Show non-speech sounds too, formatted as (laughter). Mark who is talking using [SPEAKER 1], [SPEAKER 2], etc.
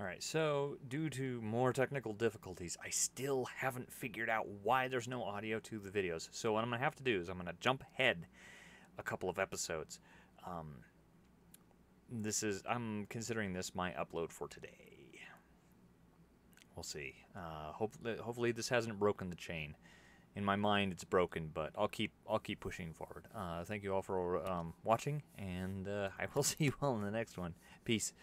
[SPEAKER 1] Alright, so due to more technical difficulties, I still haven't figured out why there's no audio to the videos. So what I'm going to have to do is I'm going to jump ahead a couple of episodes. Um, this is, I'm considering this my upload for today. We'll see. Uh, hopefully, hopefully this hasn't broken the chain. In my mind, it's broken, but I'll keep I'll keep pushing forward. Uh, thank you all for um, watching, and uh, (laughs) I will see you all in the next one. Peace.